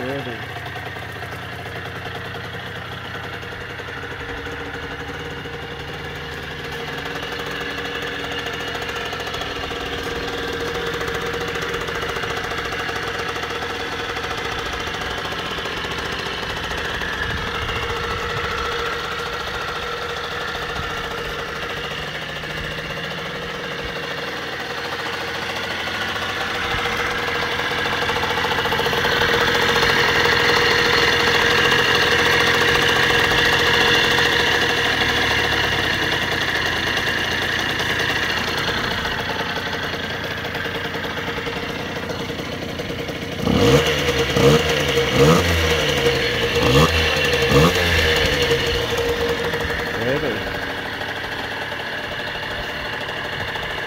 Uhum. Thank you.